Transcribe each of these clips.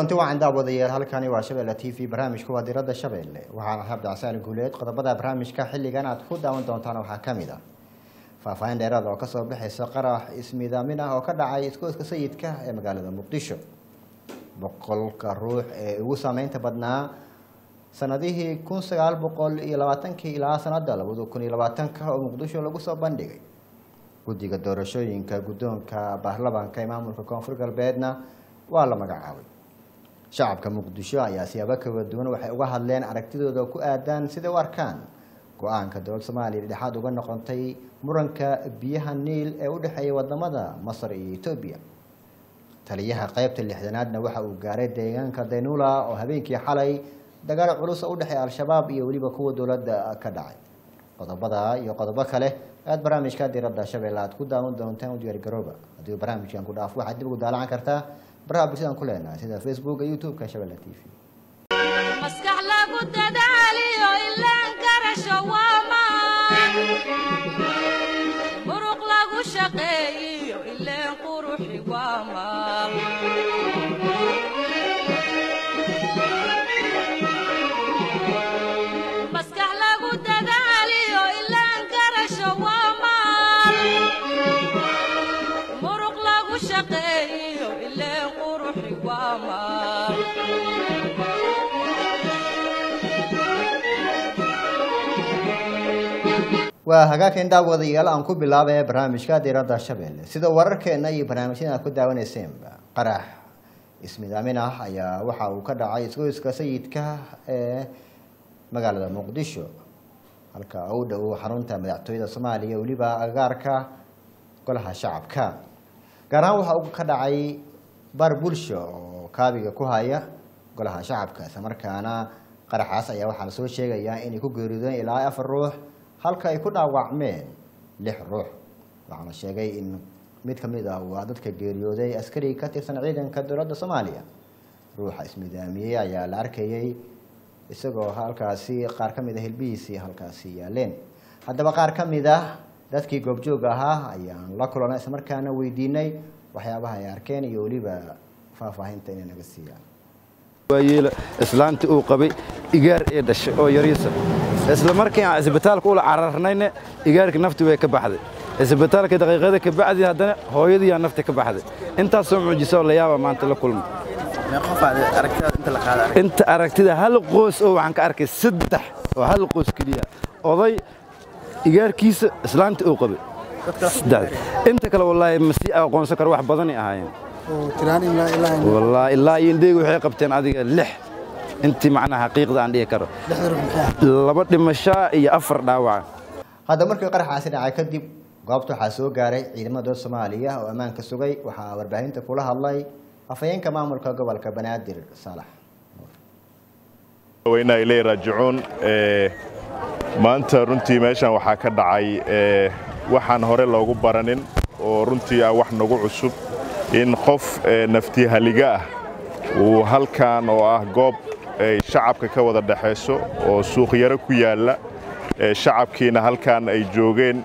kulanti wacan daawadayaal halkani waa shabeelle t v barnaamijku waa diradda shabeelle waxaana xabdi casaan guuleed qodobada barnaamijka xilligan aad ku daawan doontaan waxaa ka mid ah faahfaahin dheeraad oo ka soo baxaysa qarax ismiidaamin ah oo ka dhacay iskooska sayidka ee magaalada muqdisho. Boqolka ruux ee ugu saameynta badnaa sanadihii kun sagaal boqol iyo labaatankii ilaa sanada labada kun iyo labaatanka oo muqdisho lagu soo bandhigay. Guddiga doorashooyinka guddoonka baarlamaanka ee maamulka koonfur galbeedna waa la magacaabay shacabka muqdisho ayaa siyaabo kala duwan waxay uga hadleen aragtidooda ku aadaan siday u arkaan. Go'aanka dowladda soomaaliya dhexaad uga noqotay muranka biyaha niil ee u dhexeeya waddamada masar iyo etoobiya taliyaha qeybta lixdanaadna waxa uu gaaray deegaanka daynula oo habeenkii xalay dagaal culus u dhexeeya al-shabaab iyo weliba kuwa dowladda ka dhacay. Qodobada iyo qodobo kale aad barnaamijka diradda shabeelle aad ku daawan doontaan u diyaargarooba haddii barnaamijkan ku dhaafo waxaad dib ugu daalacan kartaa baraha bulshadaan ku leenahay sida facebooka youtube-ka shabeelle t v waa hagaagkan daawadayaal aan ku bilaabay barnaamijka diradda shabeelle. Sida wararkeena iyo barnaamijyada aad ku daawaneyseenba qarax ismidaamin ah ayaa waxa uu ka dhacay isgoyska sayidka ee magaalada muqdisho. Halka u dhow xarunta madaxtooyada soomaaliya weliba agagaarka golaha shacabka. Gaar ahaan waxa uu ka dhacay bar bulsho oo kaabiga ku haya golaha shacabka islamarkaana qaraxaas ayaa waxaa la soo sheegayaa inay ku geeriyoodeen ilaa afar ruux halka ay ku dhaawacmeen lix ruux. Waxaana sheegay in mid ka mid ah waa dadka geeriyooday askari ka tirsan ciidanka dowladda soomaaliya. Ruuxa ismidaamiyey ayaa la arkayay isagoo halkaasi qaar ka mid a hilbihiisii halkaasi yaaleen. Haddaba qaar ka mid ah dadkii goobjoog ahaa ayaan la kulanay islamarkaana weydiinay waxyaabaha ay arkeen iyo weliba faahfaahinta inay naga siiyaan. Waayeela islaantii uu qabay igaar ee dhashay oo yariisa isla markii aan isbitaalka ula cararnayna igaarkii nafti way ka baxday. Isbitaalka daqiiqada ka bacdii haddana hooyadii yaa nafti ka baxday. Intaasoo mucjiso la yaaba maanta la kulma inta aragtida. Hal qoys oo waxaan ka arkay saddex oo hal qoys keliya. Oday igaarkiisa islaantii uu qabay. Saddex. Inta kale wallaahi ma sii aqoonsan karo wax badanay ahaayeen wallaahi ilaa iyo indheygu waxay qabteen adiga lix intii macnaha xaqiiqda aan dhihi karo. Laba dhimashaa iyo afar dhaawaca hadda markii qaraxaasi dhacay kadib goobta waxaa soo gaaray ciidamada dowladda soomaaliya oo ammaanka sugay. Waxaa warbaahinta kula hadlay afhayeenka maamulka gobolka banaadir saalax weyna ilay raajicuun maanta runtii meeshan waxaa ka dhacay waxaan hore loogu baranin oo runtii ah wax nagu cusub in qof nafti haliga ah uu halkan oo ah goob ay shacabka ka wada dhexayso oo suuqyaro ku yaalla shacabkiina halkan ay joogeen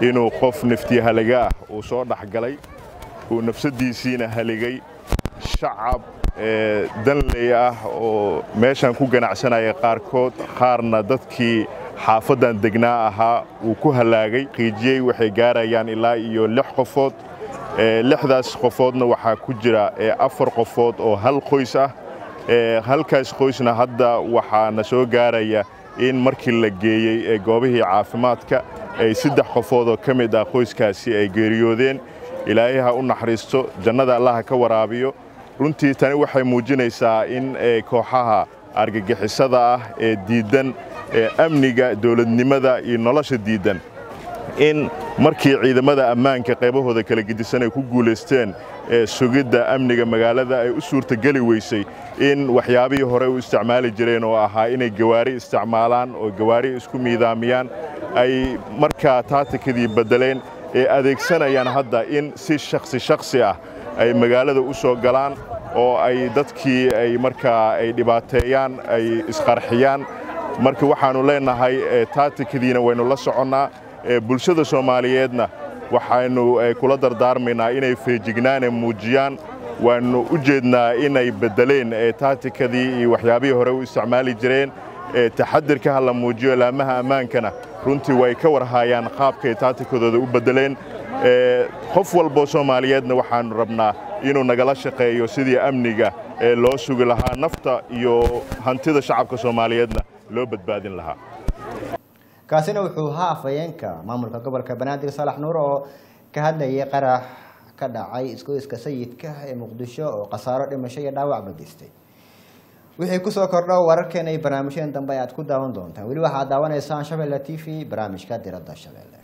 inuu qof nafti haliga ah uu soo dhexgalay uu nafsaddiisiina haligay. Shacab danley ah oo meeshan ku ganacsanaya qaarkood qaarna dadkii xaafaddan degnaa ahaa uu ku hallaagay qiijiyey waxay gaarayaan ilaa iyo lix qofood lixdaas qofoodna waxaa ku jira afar qofood oo hal qoys ah halkaas qoysna hadda waxaana soo gaaraya in markii la geeyey goobihii caafimaadka ay saddex qofoodoo ka mid ah qoyskaasi ay geeriyoodeen. Ilaahay ha u naxariisto jannada allaha ka waraabiyo. Runtii tani waxay muujinaysaa in kooxaha argagixisada ah ee diiddan ee amniga dowladnimada iyo nolosha diiddan in markii ciidamada ammaanka qaybahooda kala gedisan ay ku guulaysteen ee sugidda amniga magaalada ay u suurtageli weysay in waxyaabihii hore u isticmaali jireen oo ahaa inay gawaari isticmaalaan oo gawaari isku miidaamiyaan ay markaa taatikadii beddeleen ee adeegsanayaan hadda in si shakhsi shakhsi ah ay magaalada u soo galaan oo ay dadkii ay markaa ay dhibaateeyaan ay isqarxiyaan. Marka waxaannu leennahay taatikadiina waynu la soconnaa bulshada soomaaliyeedna waxaynu kula dardaarmaynaa inay feejignaane muujiyaan. Waannu u jeednaa inay beddeleen taatikadii iyo waxyaabihii hore u isticmaali jireen taxadirka ha la muujiyo laamaha ammaankana. Runtii way ka warhaayaan qaabkay taatikadooda u beddeleen. Qof walboo soomaaliyeedna waxaannu rabnaa inuu nagala shaqeeyo sidii amniga ee loo sugi lahaa nafta iyo hantida shacabka soomaaliyeedna loo badbaadin lahaa kaasina wuxuu ahaa afhayeenka maamulka gobolka banaadir saalax nuur oo ka hadlayay qarax ka dhacay isgoyska sayidka ee muqdisho oo khasaaro dhimasho iyo dhaawacba geystay wixii ku soo kordho wararkeena iyo barnaamijyeen dambe aad ku daawan doontaan weli waxaad daawanaysaan shabeelle t v barnaamijka diradda shabeelle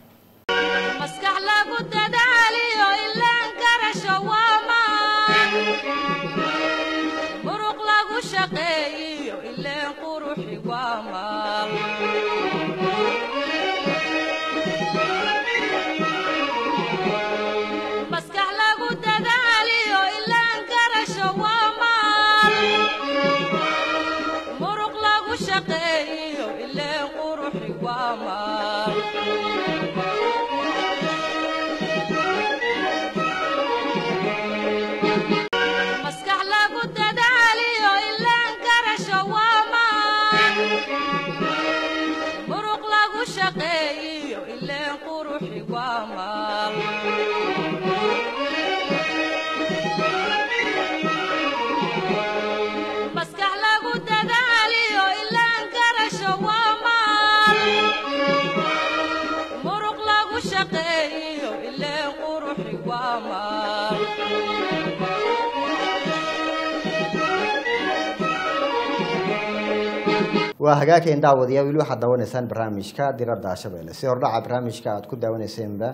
waa hagaageen daawadayaal weli waxaad daawanaysaan barnaamijka diradda shabeelle si hordhaca barnaamijka aad ku daawaneyseenba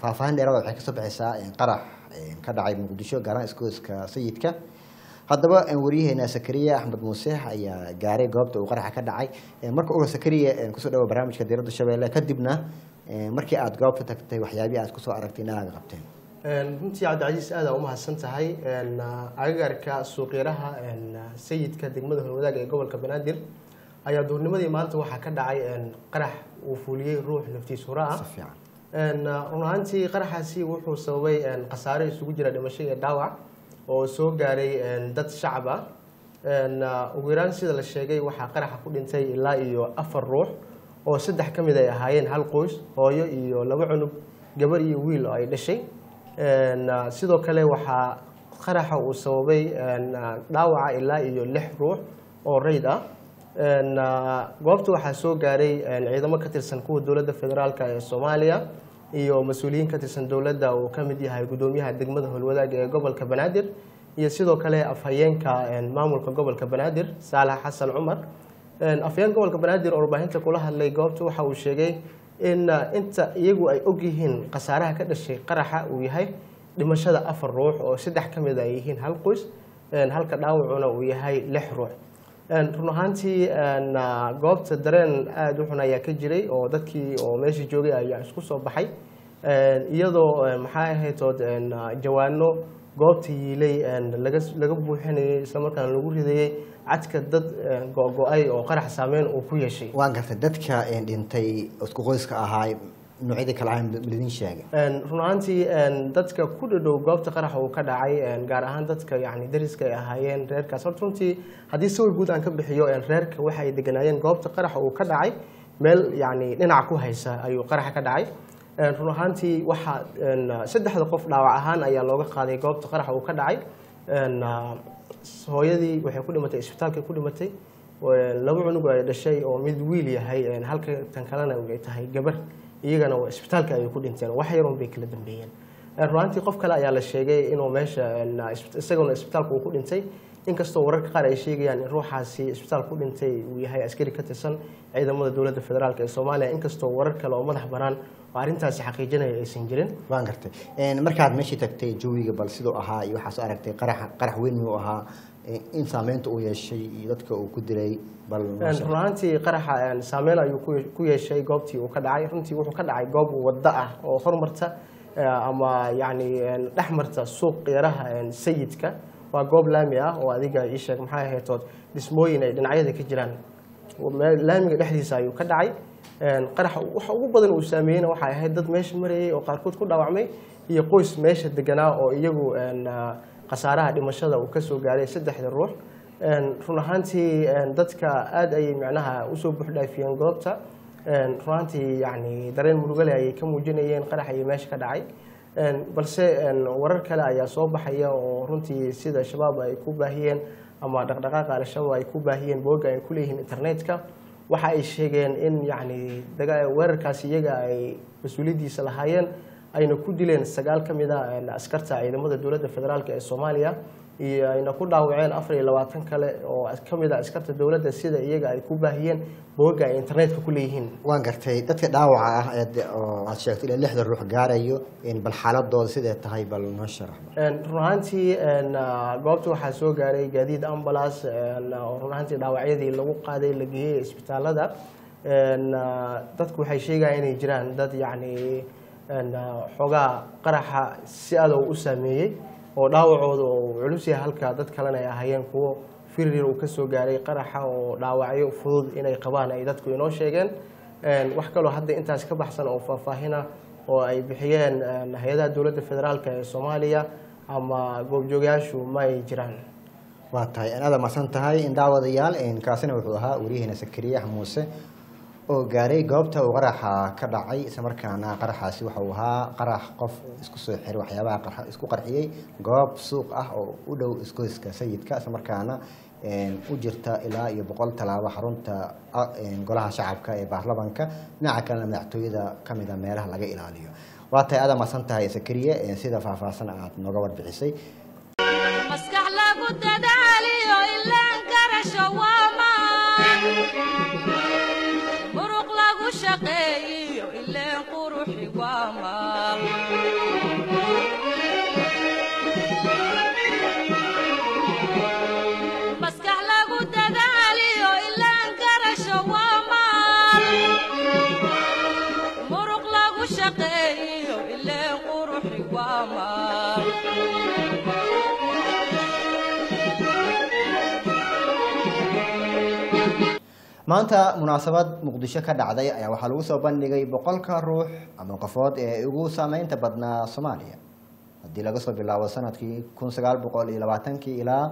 faahfaahin dheeraad waxay ka soo baxaysaa qarax ka dhacay muqdisho gaaraan iskooska sayidka. Haddaba waryaheena sakariya axmed muuse ayaa gaaray goobta uu qaraxa ka dhacay. Marka uga sakariya ku soo dhawo barnaamijka diradda shabeelle kadibna markii aad goobta tagtay waxyaabihii aad ku soo aragtay inaaga qabteen runtii cabdicasiis aada u mahadsan tahay agagarka suuqyaraha sayidka degmada horwadaag ee gobolka banaadir. Ayaa duurnimadii maanta waxaa ka dhacay qarax uu fuliyey ruux naftiis hura ah. Run ahaantii qaraxaasi wuxuu sababay khasaare isugu jira dhimasho iyo dhaawac oo soo gaaray dad shacab ah ugu yaraan sida la sheegay waxaa qaraxa ku dhintay ilaa iyo afar ruux oo saddex ka mid ay ahaayeen hal qoys hooyo iyo laba cunug gabar iyo wiil oo ay dhashay sidoo kale waxaa qaraxa uu sababay dhaawaca ilaa iyo lix ruux oo rayd ah. Goobta waxaa soo gaaray ciidamo ka tirsan kuwa dowladda federaalk ee soomaaliya iyo mas'uuliyiin ka tirsan dowladda uu ka mid yahay gudoomiyaha degmada howlwadaag ee gobolka banaadir iyo sidoo kale afhayeenka maamulka gobolka banaadir saalax xasan cumar. Afhayeen gobolka banaadir oo warbaahinta kula hadlay goobta waxa uu sheegay inta iyagu ay ogyihiin khasaaraha ka dhashay qaraxa uu yahay dhimashada afar ruux oo saddex ka mid ay yihiin hal qoys halka dhaawacuna uu yahay lix ruux. Run ahaantii goobta dareen aada u xun ayaa ka jiray oo dadkii oo meesha joogay ayaa isku soo baxay. Iyadoo maxaa ahaytood jawaano goobta yiilay laga buuxinayay islamarkaana lagu ridayay cadka dad go-go-ay oo qarax saameyn uu ku yeeshay. Waan gartay dadka dhintay isku qoyska ahaa noocyadii kale ahayn lidin sheegay run ahaantii dadka ku dhadhow goobta qaraxa uu ka dhacay gaar ahaan dadka yani dariska ay ahaayeen reerkaas. Horta runtii haddii sawir guud aan ka bixiyo reerka waxa ay deganaayeen goobta qaraxa uu ka dhacay meel yani dhinaca ku haysa ayuu qaraxa ka dhacay run ahaantii waxaa saddexda qof dhaawac ahaan ayaa looga qaaday goobta qaraxa uu ka dhacay. Hooyadii waxay ku dhimatay isbitaalkay ku dhimatay. Laba cunug ay dhashay oo mid wiil yahay halka tan kalena ay tahay gabar. Iyagana isbitaalka ayay ku dhinteen. Wax yaroon bay kala dambeeyeen runaantii qof kale ayaa la sheegay inuu meesha isaguna isbitaalka uu ku dhintay. Inkastoo wararka qaar ay sheegayaan in ruuxaasi isbitaal ku dhintay uu yahay askari ka tirsan ciidamada dowladda federaalk ee soomaaliya. Inkastoo warar kale oo madax banaan oo arrintaasi xaqiijinaya aysan jirin. Waan gartay. Markaad meeshii tagtay jawiga bal siduu ahaa iyo waxaa soo aragtay qarax weyn uu ahaa in saameynta uu yeeshay iyo dadka uu ku dilay bal run ahaantii qaraxa saameyn ayuu ku- yeeshay goobtii uu ka dhacay. Runtii wuxuu ka dhacay goob waddo ah oo hormarta ama yacni dhex marta suuq yaraha sayidka waa goob laami ah oo adiga ii sheeg maxay ahaytood dhismooyin ay dhinacyada ka jiraan laamiga dhexdiisa ayuu ka dhacay qaraxa waxa ugu badan uu saameeyeyna waxay ahayd dad meesha marayay oo qaarkood ku dhaawacmay iyo qoys meesha deganaa oo iyagu khasaaraha dhimashada uu ka soo gaaray saddexda ruux run ahaantii dadka aada ayay macnaha u soo buuxdhaafiyeen goobta Een, run ahaantii yani dareen murugale ayay ka muujinayeen qarax iyo meesha ka dhacay. Balse warar kale ayaa soo baxaya oo runtii sida shabaab ay ku baahiyeen ama dhaqdhaqaaqa al-shabaab ay ku baahiyeen booga ay ku leeyihiin internetka. Waxa ay sheegeen in yani weerarkaasi iyaga ay mas'uuliyaddiisa lahaayeen ayna ku dileen sagaal ka mid a een, askarta ciidamada dowladda federaalk ee soomaaliya iyo ayna ku dhaawaceen afar iyo labaatan kale oo ka mid a askarta dowladda sida iyaga ay ku baahiyeen booga ay internetka ku leeyihiin. Waan gartay dadka dhaawaca ah oo aad sheegtay ilaa lixda ruux gaarayo bal xaaladooda sidee tahay bal noo sharax run ahaantii ah, goobta waxaa soo gaaray gaadiid ambulance een, oo run ahaantii dhaawacyadii lagu qaaday la geeyey isbitaalada. Ah, dadku waxay sheegayaan inay jiraan dad yacni ah, xoogaa qaraxa si adow u saameeyey oo dhaawacooda oo culus yahay halka dad kalena ay ahaayeen kuwo firir uu ka soo gaaray qaraxa oo dhaawacyo fudud inay qabaan ay dadku inoo sheegeen. Een, wax kaloo hadda intaas ka baxsan oo faahfaahina oo ay bixiyeen een, hay'adaha dowladda federaalk ee soomaaliya ama goobjoogayaashu ma ay jiraan. Waa tahay aada masan tahay in daawadayaal in kaasina wuxuu ahaa wariyaheena sakariye axmed muuse oo gaaray goobta uu qaraxa ka dhacay islamarkaana qaraxaasi waxa uu ahaa qarax qof isku soo xiray waxyaabaha isku qarxiyey. Goob suuq ah oo u dhow iskoyska sayidka islamarkaana een, u jirta ilaa iyo boqol tallaabo xarunta ah, golaha shacabka ee baarlamanka. Dhinaca kalena madaxtooyada ka mid a meelaha laga ilaaliyo. Waa tahay aada masan tahay sakariye sida faahfaahsan aad nooga warbixisay maanta munaasabad muqdisho ka dhacday ayaa waxaa lagu soo bandhigay boqolka ruux ama qofood ee ugu saameynta badnaa soomaaliya. Haddii laga soo bilaabo sannadkii kun sagaal boqol iyo labaatankii ilaa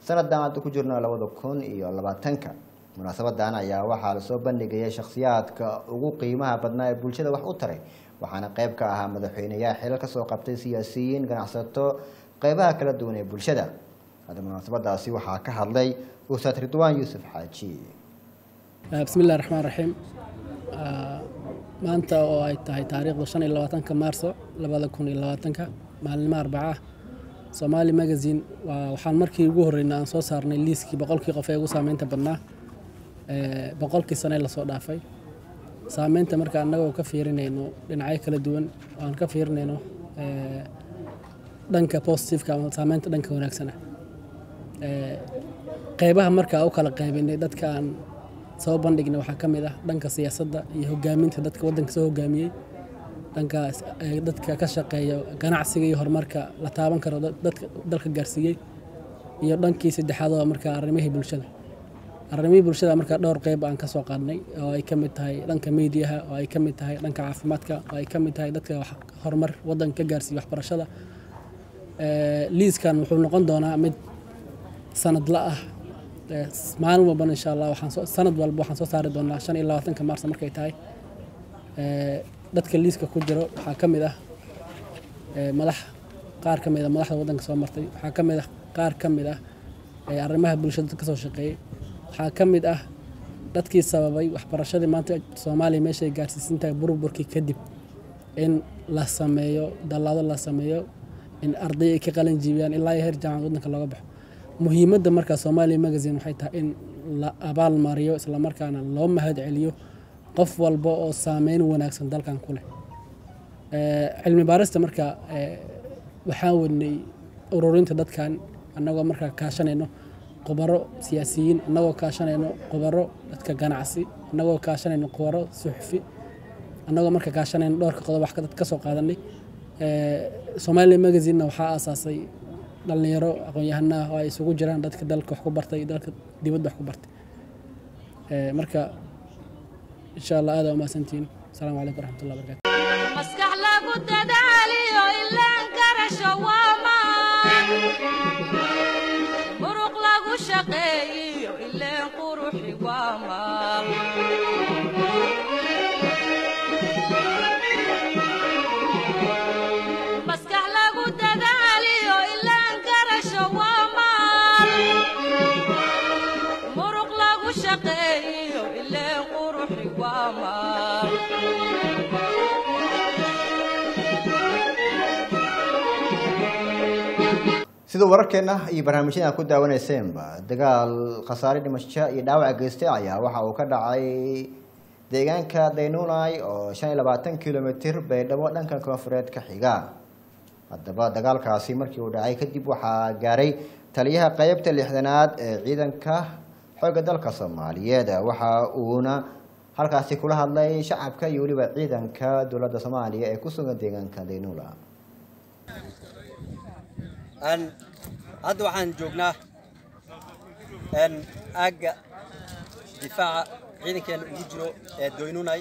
sanadan hadda ku jirno labada kun iyo labaatanka munaasabadan ayaa waxaa la soo bandhigaya shakhsiyaadka ugu qiimaha badnaa ee bulshada wax u taray waxaana qayb ka ahaa madaxweyneyaa xilal ka soo qabtay siyaasiyiin ganacsato qaybaha kala duwan ee bulshada. Hadda munaasabadaasi waxaa ka hadlay ustaad ridwaan yuusuf xaaji. Ah, Bismi illahi raxmaan raxiim ah, maanta oo ay tahay taariikhda shan iyo labaatanka maarso labada kun iyo labaatanka maalinimo arbaca soomaali magazin waxaan markii ugu horreyna aan soo saarnay liiskii boqolkii qof ee ugu saameynta badnaa boqolkii sane la soo dhaafay saameynta marka annagoo ka fiirinayno dhinacyo kala duwan oo aan ka fiirinayno ee, dhanka positiveka ama saameynta dhanka wanaagsana. Ee, qeybaha markaa u kala qaybinay dadka aan soo bandhignay waxaa ka mid ah dhanka siyaasadda iyo hogaaminta dadka waddanka soo hogaamiyey dhanka ee, dadka ka shaqeeya ganacsiga iyo horumarka la taaban karo dad- dadka dalka gaarsiiyey iyo dhankii saddexaad oo markaa arrimihii bulshada arrimihii bulshada markaa dhowr qeyb aan ka soo qaadnay oo ay ka mid tahay dhanka miidiyaha oo ay ka mid tahay dhanka caafimaadka oo ay ka mid tahay dadka horumar waddanka ka gaarsiiya waxbarashada Ee, liiskan wuxuu noqon doonaa mid sanadla ah s- maalin walbana insha allah sanad walba waxaan soo saari doonaa shan iyo labaatanka maarsa markay tahay. Ee, dadka liiska ku jiro waxaa ka mid ah madax qaar ka mid ah madaxda waddanka soo martay waxaa ka mid ah qaar ka mid ah arrimaha bulshada ka soo shaqeeyey waxaa ka mid ah dadkii sababay waxbarashadii maanta soomaaliya meeshay gaarsiisan tahay burburkii kadib in la sameeyo dallaado la sameeyo in arday ay ka qalin jiibiyaan ilaa iyo heer jaamacad waddanka looga baxo. Muhiimadda markaa soomaaliya magazine waxay tahay in la abaal mariyo islamarkaana loo mahad celiyo qof walba oo saameyn wanaagsan dalkan ku leh. Ee, cilmi baarista marka ee, waxaan wadnay ururinta dadkan annagoo markaa kaashanayno khubaro siyaasiyiin annagoo kaashanayno khubaro dadka ganacsi annagoo kaashanayno khubaro suxufi annagoo marka kaashanayno dhowrka qodob wax dad ka soo qaadanay. Ee, Somali magazine waxaa aasaasay dhalinyaro aqoon-yahano ah oo ay isugu jiraan dadka dalka wax ku bartay iyo dalka dibadda wax ku bartay. Marka insha allah aad aa umahadsantihiin asalaamu calaykum waraxmatullahi wabarakaatu sida wararkeena iyo barnaamijyada ku daawaneyseenba dagaal khasaare dhimasho iyo dhaawac geystay ayaa waxa uu ka dhacay deegaanka daynunay oo shan iyo labaatan kilomitir baydhabo dhanka koonfureed ka xiga. Haddaba dagaalkaasi markii uu dhacay kadib waxaa gaaray taliyaha qeybta lixdanaad ee ciidanka xoogga dalka soomaaliyeed waxa uuna halkaasi kula hadlay shacabka iyo weliba ciidanka dowladda soomaaliya ee ku sugan deegaanka daynula hadda waxaan joognaa aagga difaaca ciidankeena ugu jiro ee doynunay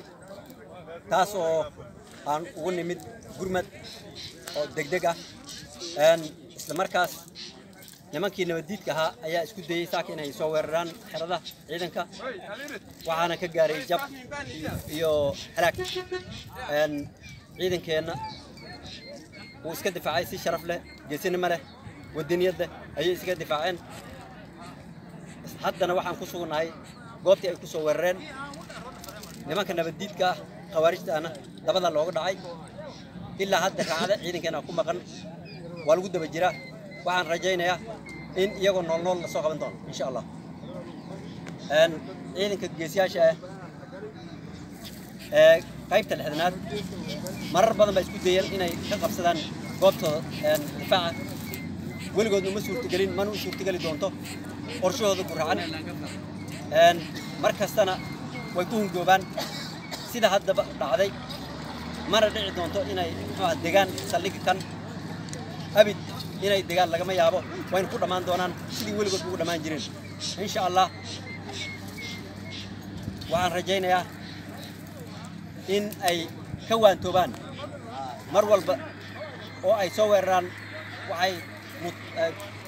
taas oo aan ugu nimid gurmad oo degdeg ah isla markaas nimankii nabaddiidka ahaa ayaa isku dayey saaka inay soo weeraraan xerada ciidanka waxaana ka gaaray jab iyo halaag ciidankeenna wuu iska difaacay si sharaf leh leh والدنيا ده أي سكة دفاعين حتى أنا واحد خصو ناي قط أي خصو ورن لما كنا بديت كا خوارج أنا ده بدل لوج داي إلا حتى كهذا إيه نكنا أكون مكان. والوجود بجرا وعن رجعينا يا. إن يكون نول نول سوق بنتون إن شاء الله. إن إيه نك جسياش إيه قيبت الحذنات مرة بدل ما يسكت ديال إنه يخاف سدان قط إن دفاع. Weligoodna uma suurtagelin mana u suurtageli doonto? Qorshahooda guracan mar kastana way ku hungoobaan. Sida haddaba dhacday mana dhici doonto inay muxuuha degaan saldhigi kan abid inay degaan lagama yaabo wayna ku dhammaan doonaan. Sidii weligood ugu dhammaan jireen insha allah waxaan rajaynayaa in ay ka waantoobaan. Mar walba oo ay soo weeraraan waxay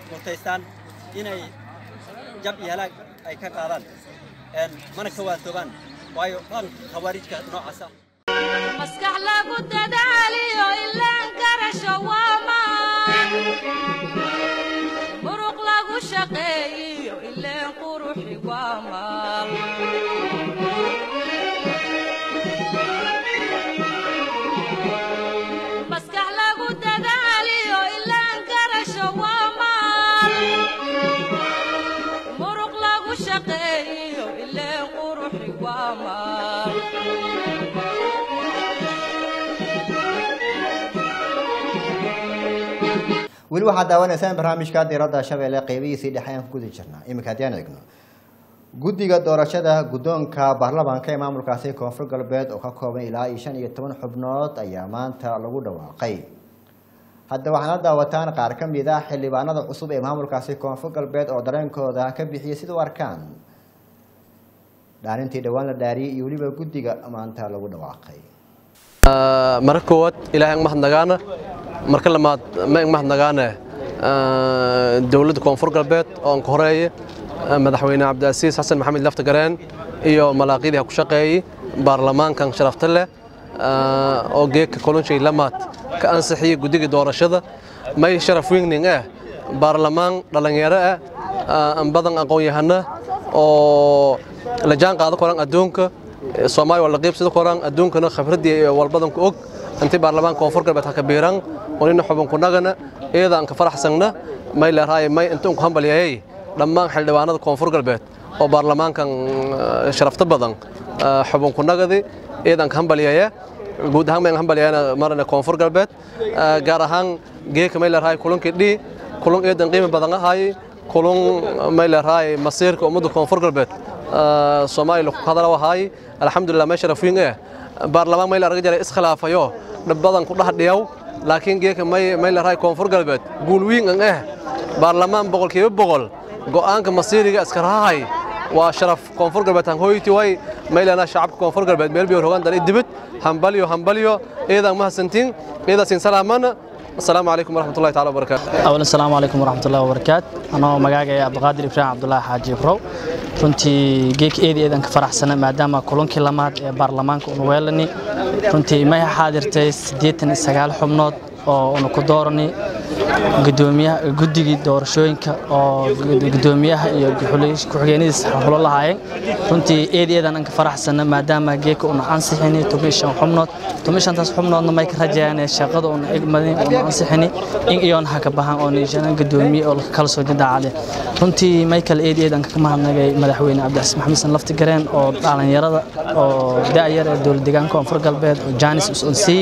murtaystaan inay jab iyo halaag ay ka qaadaan mana ka waantoobaan waayo dhaqanka khawaarijka noocaasa maskax lagu dadaaliyo ilaan garasho waamaan muruq lagu shaqeeyiyo weli waxaad daawanaysaan barnaamijka diiradda shabeelle qeybihiisii dhexe ayaan ku guda jirnaa. Iminka haddii aan eegno. Guddiga doorashada guddoonka baarlamaanka ee maamulkaasi koonfur galbeed oo ka kooban ilaa iyo shan iyo toban xubnood ayaa maanta lagu dhawaaqay. Hadda waxaana daawataan qaar ka mid ah xildhibaanada cusub ee maamulkaasi koonfur galbeed oo dareenkooda ka bixiyay sida u arkaan dhaanintii dhowaan la dhaariyey iyo weliba guddiga maanta lagu dhawaaqay. Marka koowaad ilaahay ang mahadnagaana marka lamaad ma ang mahadnagaane. Dowladda koonfur galbeed oo aan ka horeeye madaxweyne cabdiasiis xasan maxamed lafta gareen iyo malaaqyadii ha ku shaqeeyey baarlamaankan sharafta leh oo geedka kolunshay lamaad ka ansixiyey guddiga doorashada. May sharaf weyning ah baarlamaan dhallinyaro ah an badan aqoon-yahana oo la jaan qaado koran adduunka soomaaliya waa la qiibsada koran adduunkana khibraddii walbadan ku og. Inti baarlamaanka koonfur galbeed ha ka biiran oo nina xubin kunagana iyada aan ka faraxsangna may leerahay may inta unku hambalyayay dhammaan xildhibaanada koonfur galbeed oo baarlamaankan sharafta badan xubin kunagadi iyada aan ka hambalyaya guud ahaan mayn hambalyayana marna koonfur galbeed gaar ahaan geeka may leerahay kulankii dhii kulun iyadan qiimi badan ahay kulun may leerahay masiirka ummadda koonfur galbeed soomaaliya hadala wahay alxamdulilah meesha rafiin eh baarlamaan may la arga jiray iskhilaafayo. Dhabadan ku dhax dhiyaw laakiin geeka may may la raay koonfur galbeed. Guul wiin an eh. Baarlamaan boqolkiiba boqol go'aanka masiiriga iskarahay waa sharaf koonfur galbeed han hoyti way. May lana shacabka koonfur galbeed. Meel biyo rogan dalay dibid. Hambalyo hambalyo eedan mahadsantiin eedaasin salaamana asalaamu calaykum waraxmatullahi taala wabarakaatu awal asalaamu calaykum waraxmatullahi wabarakaatu anoo magacaaga cabdiqaadir ibraahim cabdulaahi xaaji ibrow runtii geek eedi eedan faraxsana maadaama kulankii lamaad ee baarlamaanka unu weelani. Runtii may xaadirtay siddeetan iyo sagaal xubnood oo unu ku doorani guddigii doorashooyinka oo gudoomiyaha iyo ku-xigeenadiisa xulo lahaayeen. Runtii eed eedan anka faraxsana maadaama geeka una ansixini tomishan xubnood. Tomishantaas xubnoodna may ka rajayaan shaqada una egmadin una ansixini. In iyoon haka baahan oo niishanan gudoomiye oo kala soo daacade runtii kale eed eedan ka mahadnagay madaxweyne cabdicasiis maxamed san lafti gareen oo dhalinyarada oo da'yar ee dowlad deegaanka koonfur galbeed oo jaanis usonsii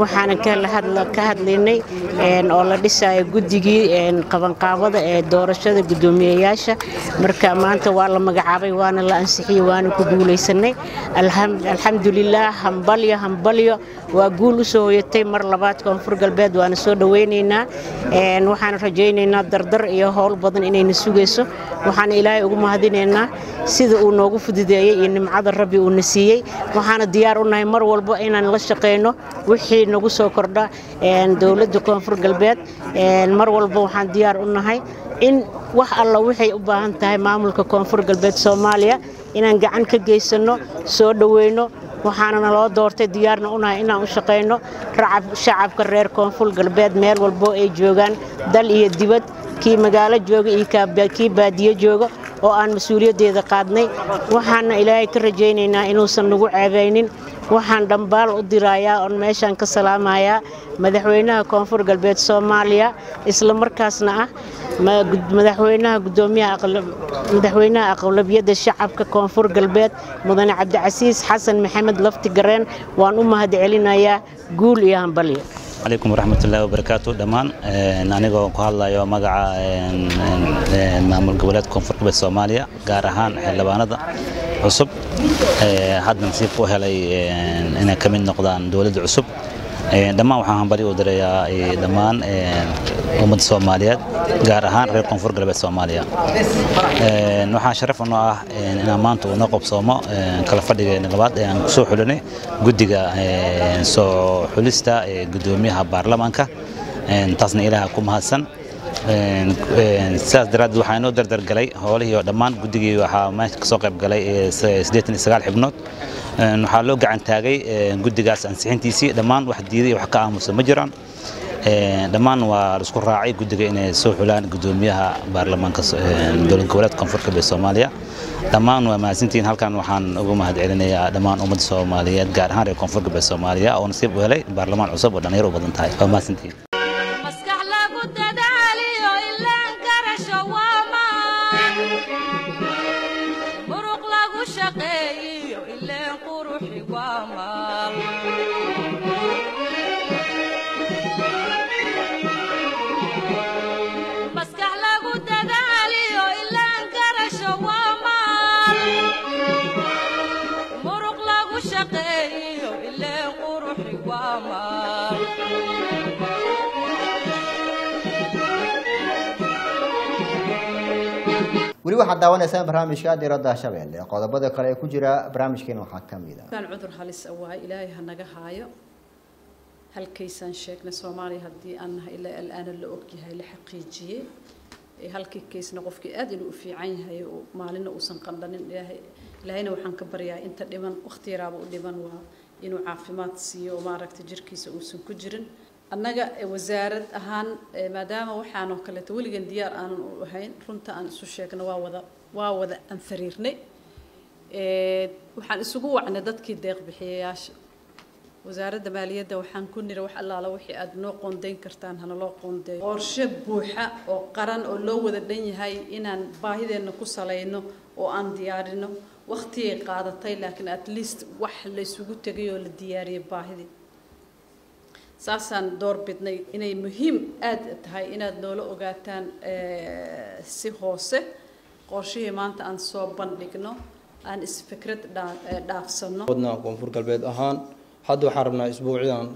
waxaana ka hadlaynay oo la dhisayo guddigii qabanqaabada ee doorashada guddoomiyeyaasha. Marka maanta waa la magacaabay waana la ansixiyey waana ku guulaysanay. Alxamdulilaah hambalyo hambalyo waa guul u soo hoyatay mar labaad koonfur galbeed waana soo dhowaynaynaa waxaan rajaynaynaa dardar iyo howl badan inayna sugayso. Waxaana ilaahay ugu mahadinaynaa sida uu noogu fududeeyey iyo nimcada rabbi uuna siiyey. Waxaana diyaar u nahay mar walba inaan la shaqayno wixii nagu soo kordha dowladda koonfur galbeed mar walba waxaan diyaar u nahay in wax alla waxay u baahan tahay maamulka koonfur galbeed soomaaliya inaan gacan ka geysanno soo dhoweyno waxaana naloo doortay diyaarna u nahay inaan u shaqayno shacabka reer koonfur galbeed meel walbo ay joogaan dal iyo dibad kii magaalo jooga iyo kii baadiyo jooga oo aan mas'uuliyaddeeda qaadnay. Waxaana ilaahay ka rajaynaynaa inuusan nagu ceebaynin waxaan dhambaal u dirayaa oon meeshaan ka salaamayaa madaxweynaha koonfur galbeed soomaaliya isla markaasna ah madaxweynaha gudoomiyahamadaxweynaha aqlabiyadda shacabka koonfur galbeed mudane cabdicasiis xasan maxamed lafti gareen waan u mahad celinayaa guul iyo hambalyo عليكم ورحمة الله وبركاته دمان أنا ku hadlayo magaca maamul goboleed koonfur galbeed Soomaaliya gaar ahaan xildhibaanada cusub. Hadda nasiib u helay inay ka mid noqdaan dowladda cusub. Dhammaan waxaan hambali u dirayaa dhammaan ummadda Soomaaliyeed gaar ahaan reer koonfur galbeed Soomaaliya. Waxaa sharaf noo ah inaan maanta uu noo kala fadhigeena labaad ee aan ku soo xulinay guddiga soo xulista gudoomiyaha baarlamaanka. Taasna ilaaha ku mahadsan sidaas daraaddeed waxaa inoo dardargalay howlihii oo dhammaan guddigii waxaa meesha ka soo qayb galay xibnood waxaa loo gacan taagay guddigaas ansixintiisii dhammaan wax diiday wax ka aamusa ma jiraan. Dhammaan waa la isku raacay guddiga inay soo xulaan gudoomiyaha baarlamaanka dowlad goboleedka koonfur galbeed soomaaliya. Dhammaan waa mahadsantihiin halkan waxaan ugu mahad celinayaa dhammaan ummadda soomaaliyeed gaar ahaan reer koonfur galbeed soomaaliya oo nasiib u helay baarlamaan cusub oo dhalinyaro u badan tahay. Waa mahadsantihiin weli waxaad daawanaysaan barnaamijka diradda shabeelle qodobada kale ee ku jira barnaamijkeena waxaa ka mid a. Cudur halis ah waay ilaahay ha naga haayo? Halkaysaan sheegnay soomaaliya haddii aan nahay ilaa alaana la ogyahay la xaqiijiyey. Halkii kaysna qofkii aad inuu u fiican yahay oo maalina uusan qandhanin. Ilaahay ilaahayna waxaan ka baryaa inta dhiman waqti yaraaba u dhiman waa inuu caafimaad siiyo oo maaragta jirkiisa uusan ku jirin annaga wasaarad ahaan maadaama waxaanoo kaleeto weligan diyaar aanan u ahayn runta aan isu sheegno waa wada waa wada aan fariirnay. Waxaan isugu wacnay dadkii deeq bixiyayaasha wasaaradda maaliyadda waxaan ku nira wax allaala wixii aad noo qoondayn kartaan hana loo qoondeeyo qorshe buuxa oo qaran oo loo wada dhan yahay inaan baahideenna ku salayno oo aan diyaarino waqtigay qaadatay laakiin at least wax la isugu tegay oo la diyaariyay baahidii saasaan door bidnay inay muhiim aad tahay inaad noola ogaataan si hoose. Qorshihii maanta aan soo bandhigno aan isfikrad dhaafsano wadna koonfur galbeed ahaan hadda waxaan rabnaa isbuucyadan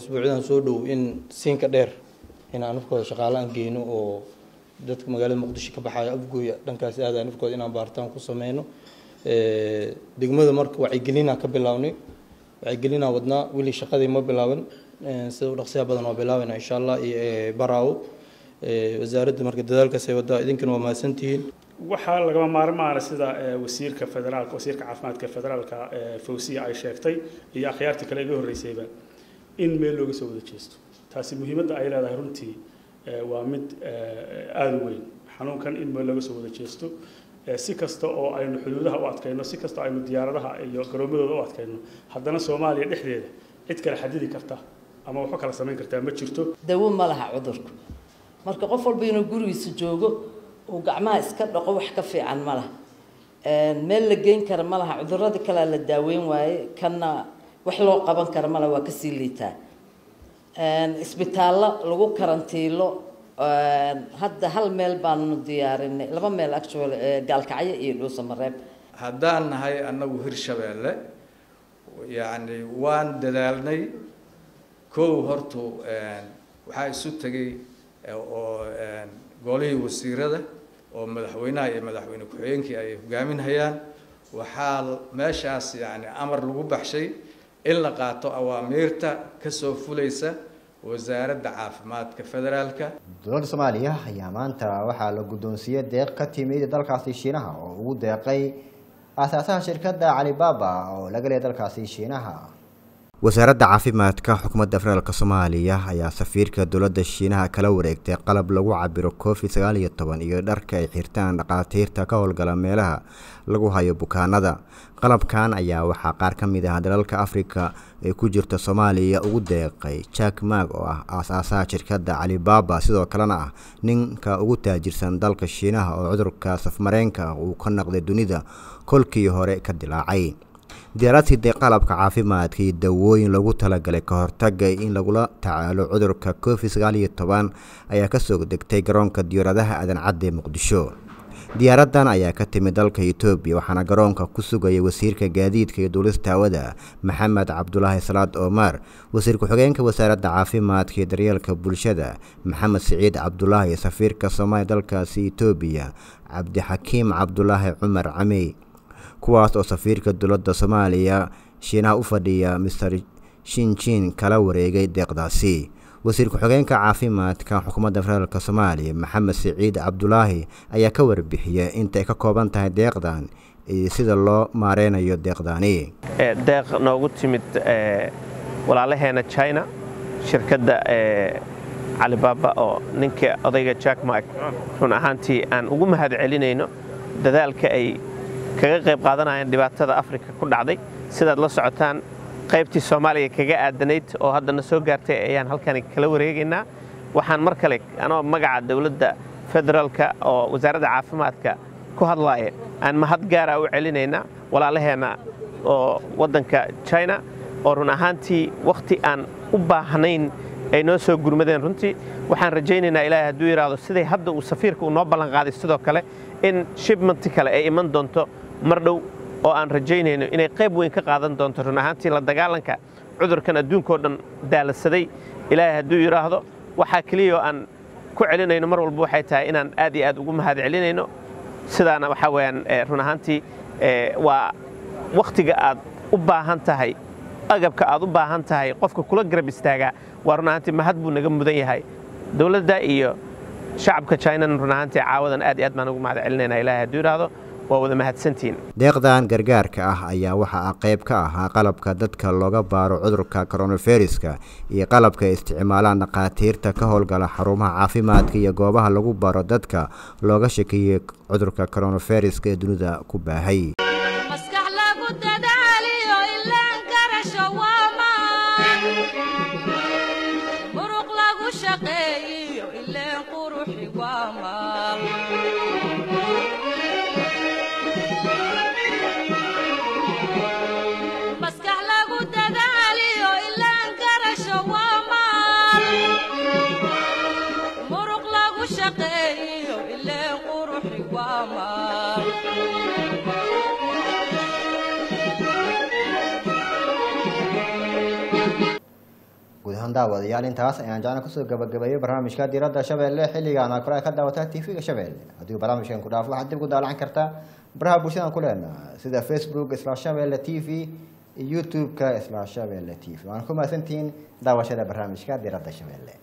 isbuucyadan soo dhow in siinka dheer in aan afkooda shaqaale aan geyno oo dadka magaalada muqdisho ka baxayo afgooya dhankaas aadaan afkooda inaan baaritaan ku sameyno. Ee, degmada marka wacyigelinaa ka bilaabnay wacyigelinaa wadnaa weli shaqadii ma bilaaban sida u dhaqsiyaha badan waa bilaabana insha allah Ee, wasaaradda marka dadaalkaasay wadaa idinkana waa mahadsantihiin. Waxaa lagama maarmaana sida wasiirka federaalka wasiirka caafimaadka federaalka fawsiya ay sheegtay iyo akhyaartii kale iga horreysayba in meel looga soo wada jeesto. Taasi muhiimadda ay leedahay runtii waa mid aada u weyn. Xanuunkan in meel looga soo wada jeesto si kasta oo aynu xuduudaha u adkayno si kasta oo aynu diyaaradaha iyo garoomadooda u adkayno haddana soomaaliya dhexdeeda cid kale xadidi karta ama waxba kala samayn kartaa ma jirto. Dawo ma laha cudurku. Marka qof walba inuu gurigiisa joogo uu gacmaha iska dhaqo wax ka fiican ma laha. Meel la geyn kara ma laha. Cuduradii kalea la daaweyn waaye kanna wax loo qaban kara ma laha waa ka sii liitaa. Isbitaallo lagu karantiilo hadda hal meel baanu diyaarinay laba meel actual gaalkacyo iyo dhuusamareeb haddaan nahay annagu hirshabeelle yacni waan dadaalnay kow hortu een, waxaa isu tegay eh, oo een, golihii wasiirada oo madaxweynaha iyo madaxweyne ku-xigeenkii ay hogaaminhayaan. Waxaa meeshaas yacni amar lagu baxshay in la qaato awaamiirta ka soo fulaysa wasaaradda caafimaadka federaalka. Dowladda soomaaliya ayaa maanta waxaa la guddoonsiiyey deeq ka timid dalkaasi shiinaha oo ugu deeqay aasaasaha shirkadda calibaba oo laga leeyahay dalkaasi shiinaha wasaaradda caafimaadka xukuumadda federaalk soomaaliya ayaa safiirka dowladda shiinaha kala wareegtay qalab lagu cabiro covid sagaal iyo toban iyo dharka ay xirtaan dhaqaatiirta ka howlgala meelaha lagu hayo bukaanada qalabkan ayaa waxaa qaar ka mid ah dalalka afrika ee ku jirta soomaaliya ugu deeqay jack mag oo ah aasaasaha shirkadda calibaba sidoo kalena ah ninka ugu taajirsan dalka shiinaha oo cudurka safmareenka uu ka naqday dunida kolkii hore ka dilaacay diyaaraadkii qalabka caafimaadka iyo dawooyin lagu talagalay ka hortaga in lagula tacaalo cudurka covid sagaal iyo toban ayaa ka soo degtay garoonka diyaaradaha aadan cadde muqdisho. Diyaaradan ayaa ka timid dalka etoobiya waxaana garoonka ku sugayay wasiirka gaadiidka iyo duulista hawada maxamed cabdulaahi salaad omar wasiir ku-xigeenka wasaaradda caafimaadka iyo daryeelka bulshada maxamed siciid cabdulaahi safiirka soomaaliya dalkaasi etoobiya cabdixakiim cabdulaahi cumar camey kuwaas oo safiirka dowladda soomaaliya shiinaha u fadhiya master shinjin kala wareegay deeqdaasi. Wasiir ku-xigeenka caafimaadka xukuumadda federaalk soomaaliya maxamed siciid cabdulaahi ayaa ka warbixiyay intay ka kooban tahay deeqdan iyo sida loo maareynayo deeqdani deeq noogu timid walaalaheena china shirkadda calibaba oo ninka odayga jack mark run ahaantii aan ugu mahad dadaalka ay kaga qayb qaadanayaan dhibaatada afrika ku dhacday. Sidaad la socotaan qaybtii soomaaliya kaga aadanayd oo haddana soo gaartay ayaan halkani kala wareegaynaa. Waxaan mar kale anoo magaca dowladda federaalka oo wasaaradda caafimaadka ku hadlaaya. Aan mahad gaara u celinaynaa walaalaheenna oo waddanka china oo run ahaantii wakhti aan u baahnayn ay noo soo gurmadeen runtii waxaan rajaynaynaa ilaahay hadduu yidhaahdo siday hadda uu safiirka uu noo ballanqaaday sidoo kale in shibmanti kale ay iman doonto mar dhow oo aan rajaynayno inay qayb weyn ka qaadan doonto run ahaantii la dagaalanka cudurkan adduunkao dhan daalasaday. Ilaahay hadduu yidhaahdo waxaa keliya oo aan ku celinayno mar walba waxay tahay inaan aad iyo aad ugu mahad celinayno. Sidaana waxaa weeyaan run ahaantii waa wakhtiga aad u baahan tahay agabka aad u baahan tahay qofka kula garab istaagaa waa run ahaantii mahad buu naga mudan yahay. Dowladda iyo shacabka chinana run ahaantii caawadan aad iyo aad baan ugu mahad celinaynaa ilaahay hadduu yidhaahdo waa wada mahadsantihiin deeqdan gargaarka ah ayaa waxaa qayb ka ahaa qalabka dadka looga baaro cudurka koronaviruska iyo qalabka isticmaalaan dhakhaatiirta ka howlgala xarumaha caafimaadka iyo goobaha lagu baro dadka looga shakiyey cudurka koronaviruska ee dunida ku baahay guud ahaan daawadayaal intaas ayaan jecna ku soo gabagabeeyey barnaamijka diiradda shabeelle xilligaan aa kale ka daawataa tv-ga shabeelle. Haddii barnaamijkan ku dhaafo waxaad dib ku daalacan kartaa baraha bulshadaan ku leenaha sida facebook isla shabeelle t v iyo youtube-ka isla shabeelle t v. Waan ku mahadsantihiin daawashada barnaamijka diradda shabeelle